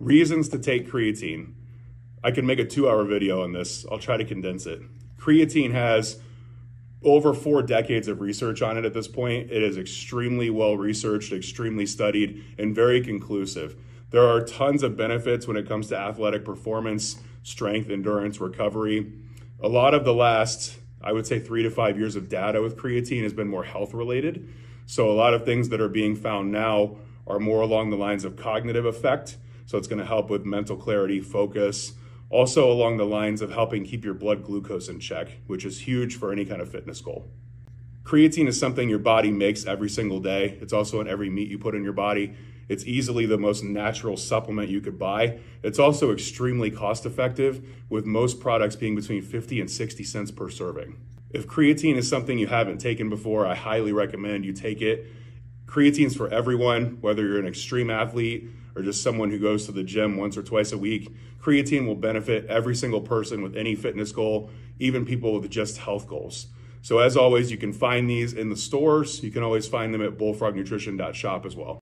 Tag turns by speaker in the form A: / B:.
A: Reasons to take creatine. I can make a two hour video on this. I'll try to condense it. Creatine has over four decades of research on it at this point. It is extremely well researched, extremely studied, and very conclusive. There are tons of benefits when it comes to athletic performance, strength, endurance, recovery. A lot of the last, I would say, three to five years of data with creatine has been more health related. So, a lot of things that are being found now are more along the lines of cognitive effect. So, it's going to help with mental clarity, focus, also, along the lines of helping keep your blood glucose in check, which is huge for any kind of fitness goal. Creatine is something your body makes every single day. It's also in every meat you put in your body. It's easily the most natural supplement you could buy. It's also extremely cost effective, with most products being between 50 and 60 cents per serving. If creatine is something you haven't taken before, I highly recommend you take it. Creatine's for everyone, whether you're an extreme athlete or just someone who goes to the gym once or twice a week. Creatine will benefit every single person with any fitness goal, even people with just health goals. So, as always, you can find these in the stores. You can always find them at bullfrognutrition.shop as well.